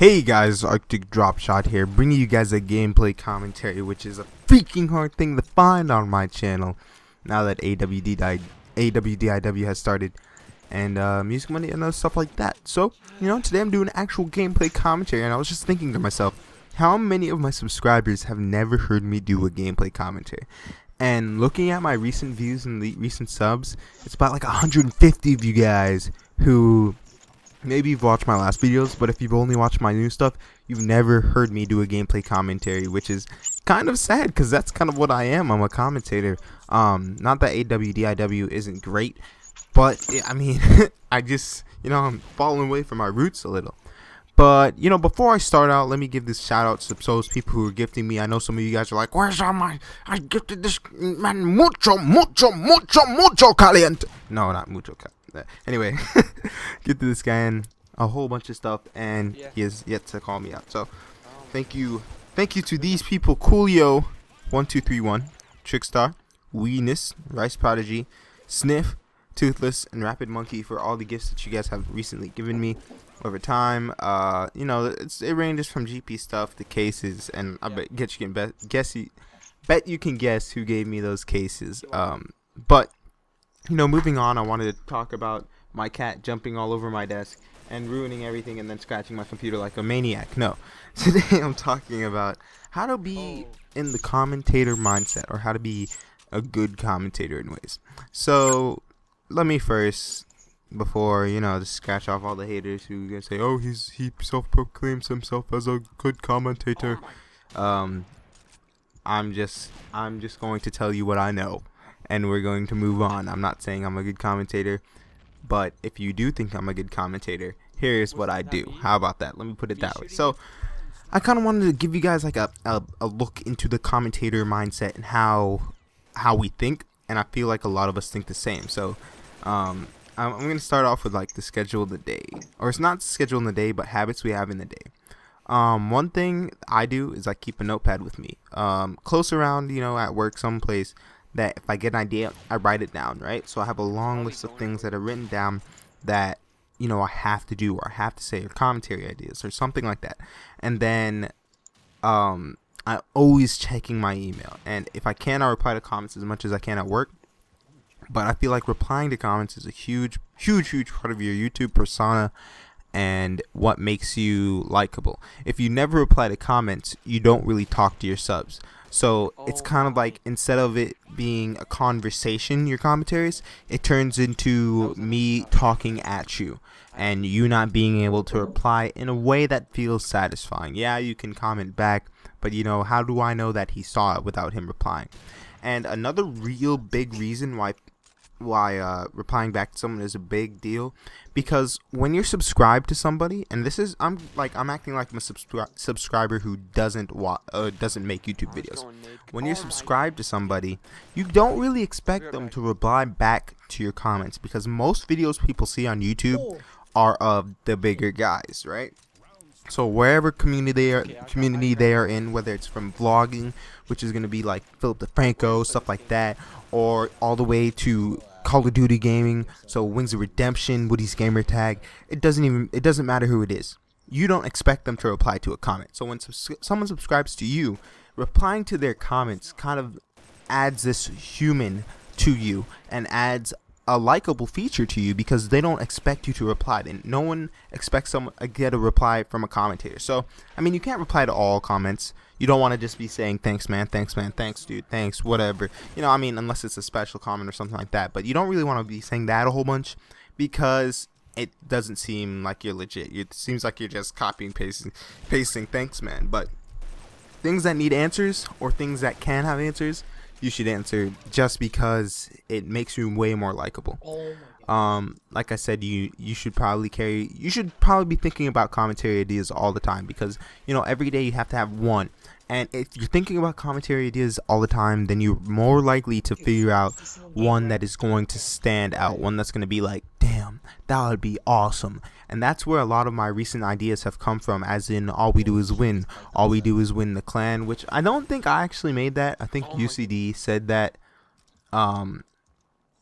Hey guys, Arctic Drop Shot here, bringing you guys a gameplay commentary, which is a freaking hard thing to find on my channel. Now that AWD AWDIW has started, and uh, Music Monday and other stuff like that. So, you know, today I'm doing actual gameplay commentary, and I was just thinking to myself, how many of my subscribers have never heard me do a gameplay commentary? And looking at my recent views and recent subs, it's about like 150 of you guys who maybe you've watched my last videos, but if you've only watched my new stuff, you've never heard me do a gameplay commentary, which is kind of sad because that's kind of what I am. I'm a commentator. Um, not that AWDIW isn't great, but it, I mean, I just you know I'm falling away from my roots a little. But you know, before I start out, let me give this shout out to those people who are gifting me. I know some of you guys are like, "Where's all my? I gifted this man mucho, mucho, mucho, mucho caliente." No, not mucho caliente. That anyway, get to this guy and a whole bunch of stuff, and yeah. he has yet to call me out. So, thank you, thank you to these people: Coolio, one two three one, Trickstar, Weenus, Rice Prodigy, Sniff, Toothless, and Rapid Monkey for all the gifts that you guys have recently given me over time. Uh, you know, it's it ranges from GP stuff to cases, and I bet get you can bet guess you bet you can guess who gave me those cases. Um, but you know, moving on, I wanted to talk about my cat jumping all over my desk and ruining everything and then scratching my computer like a maniac. No. Today I'm talking about how to be oh. in the commentator mindset or how to be a good commentator in ways. So, let me first before, you know, to scratch off all the haters who gonna say, "Oh, he's he self-proclaims himself as a good commentator." Um I'm just I'm just going to tell you what I know and we're going to move on. I'm not saying I'm a good commentator, but if you do think I'm a good commentator, here's what I do. How about that? Let me put it that way. So, I kind of wanted to give you guys like a, a, a look into the commentator mindset and how how we think, and I feel like a lot of us think the same. So, um, I'm, I'm gonna start off with like the schedule of the day, or it's not schedule in the day, but habits we have in the day. Um, one thing I do is I keep a notepad with me, um, close around, you know, at work someplace that if I get an idea, I write it down, right? So I have a long list of things that are written down that you know I have to do or I have to say or commentary ideas or something like that. And then um I always checking my email. And if I can I reply to comments as much as I can at work. But I feel like replying to comments is a huge huge huge part of your YouTube persona and what makes you likable. If you never reply to comments, you don't really talk to your subs. So it's kind of like instead of it being a conversation, your commentaries, it turns into me talking at you and you not being able to reply in a way that feels satisfying. Yeah, you can comment back, but you know, how do I know that he saw it without him replying? And another real big reason why why uh, replying back to someone is a big deal. Because when you're subscribed to somebody and this is I'm like I'm acting like I'm a subscri- subscriber who doesn't wa- uh, doesn't make YouTube videos. when you're subscribed to somebody you don't really expect them to reply back to your comments because most videos people see on YouTube are of the bigger guys right? So wherever community they are, community they are in, whether it's from vlogging, which is going to be like Philip DeFranco, stuff like that, or all the way to Call of Duty gaming, so Wings of Redemption, WoodysGamertag. It doesn't even it doesn't matter who it is. You don't expect them to reply to a comment. So when someone subscribes to you, replying to their comments kind of adds this human to you and adds a likable feature to you because they don't expect you to reply. And no one expects someone to uh, get a reply from a commentator. So I mean, you can't reply to all comments. You don't want to just be saying thanks, man, thanks, man, thanks, dude, thanks, whatever. You know, I mean, unless it's a special comment or something like that. But you don't really want to be saying that a whole bunch because it doesn't seem like you're legit. It seems like you're just copying, pasting, pasting, thanks, man. But things that need answers or things that can have answers, you should answer just because it makes you way more likable. Oh um, like I said, you you should probably carry you should probably be thinking about commentary ideas all the time because you know every day you have to have one. And if you're thinking about commentary ideas all the time, then you're more likely to figure out one that is going to stand out, one that's going to be like, that would be awesome. And that's where a lot of my recent ideas have come from, as in All We Do Is Win. All We Do Is Win the Clan, which I don't think I actually made that. I think UCD said that. Um,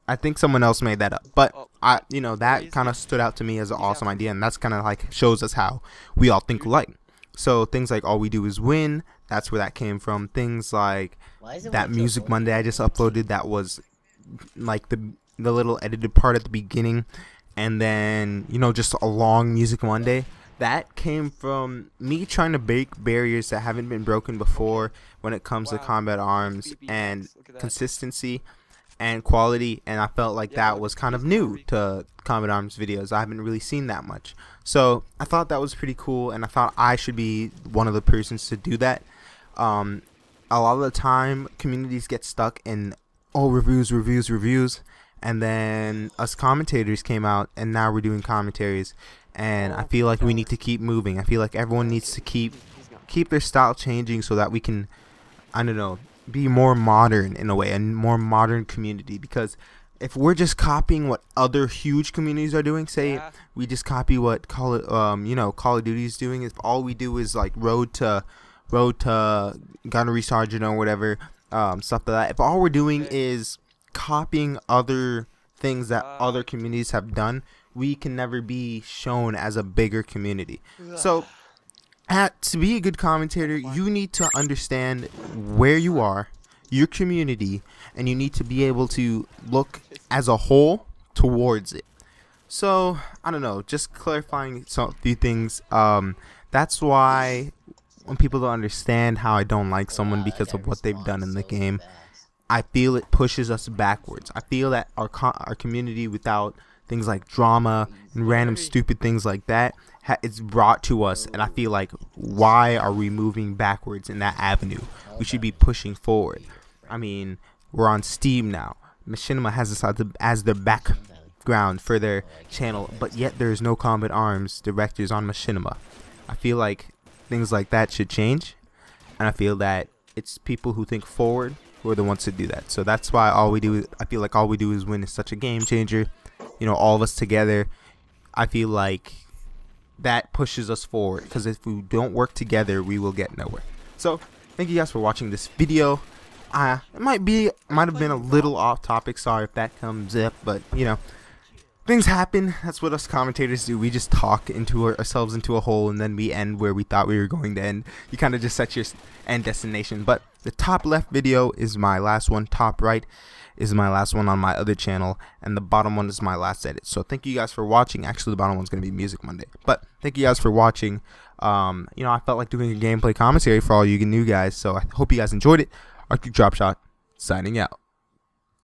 I think someone else made that up, but Oh, I, you know, that kind of stood out to me as an awesome idea, and that's kind of like shows us how we all think alike. So things like all we do is win. That's where that came from. Things like Why is it that Music Monday I just uploaded. That was like the the little edited part at the beginning, and then you know just a long Music Monday. That came from me trying to break barriers that haven't been broken before when it comes to combat arms and guys, look at that. consistency and quality and I felt like Yeah, that was kind of new to Combat Arms videos. I haven't really seen that much. So I thought that was pretty cool and I thought I should be one of the persons to do that. Um, a lot of the time communities get stuck in oh reviews, reviews, reviews and then us commentators came out and now we're doing commentaries and I feel like we need to keep moving. I feel like everyone needs to keep keep their style changing so that we can I don't know be more modern in a way a more modern community because if we're just copying what other huge communities are doing say Yeah. we just copy what call it um you know Call of Duty is doing if all we do is like road to road to gunnery sergeant or whatever um stuff like that if all we're doing is copying other things that Uh. other communities have done we can never be shown as a bigger community so at, to be a good commentator, you need to understand where you are, your community, and you need to be able to look as a whole towards it. So I don't know, just clarifying some few things. Um, that's why when people don't understand how I don't like someone because of what they've done in the game. I feel it pushes us backwards. I feel that our co- our community without things like drama and random stupid things like that ha- it's brought to us and I feel like why are we moving backwards in that avenue? We should be pushing forward. I mean, we're on Steam now. Machinima has us as the, as their background for their channel, but yet there's no Combat Arms directors on Machinima. I feel like things like that should change, and I feel that it's people who think forward who are the ones to do that. So that's why all we do is I feel like all we do is win is such a game changer. You know, all of us together. I feel like that pushes us forward because if we don't work together, we will get nowhere. So thank you guys for watching this video. Uh, it might be might have been a little off topic. Sorry if that comes up, but you know, things happen. That's what us commentators do. We just talk into ourselves into a hole, and then we end where we thought we were going to end. You kind of just set your end destination. But the top left video is my last one. Top right is my last one on my other channel, and the bottom one is my last edit. So thank you guys for watching. Actually, the bottom one's gonna be Music Monday. But thank you guys for watching. Um, you know, I felt like doing a gameplay commentary for all you new guys, so I hope you guys enjoyed it. Arctic Drop Shot, signing out.